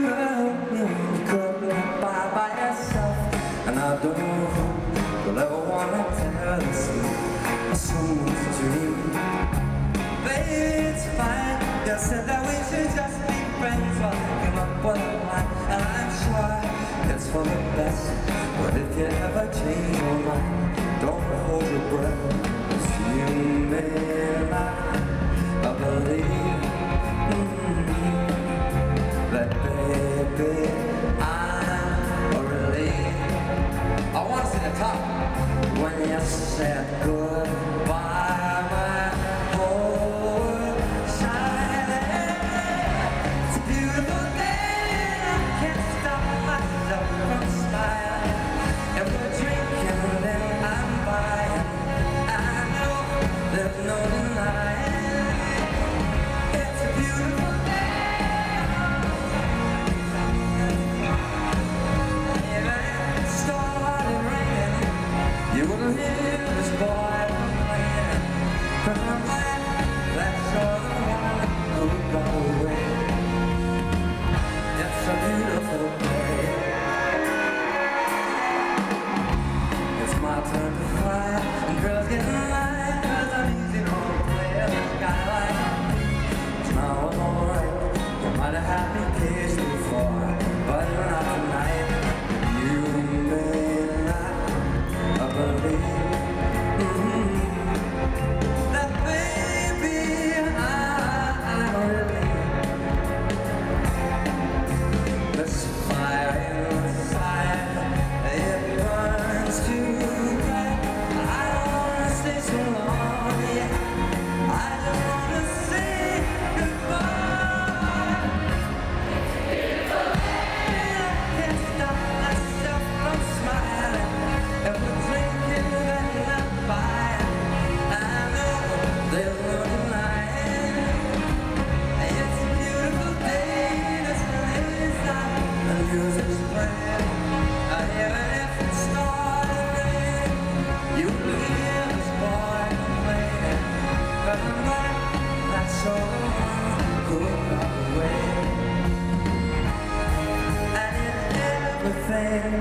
girl you couldn't get by by yourself And I don't know who will ever wanna tell us a someone's dream Baby, it's fine You said that we should just be friends While I came up with a line And I'm sure it's for the best But if you ever change your mind Don't hold your breath. You may beautiful You might have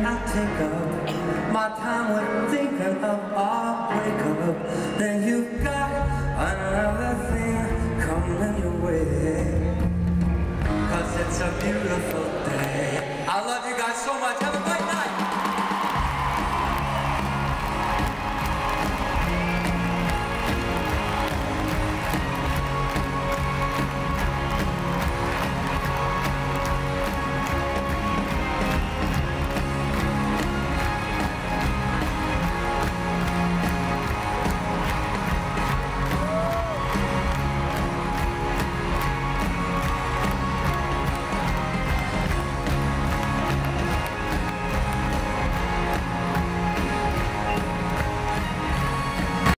I take up My time with thinking of our breakup Then you've got another thing coming your way. Cause it's a beautiful day. I love you guys so much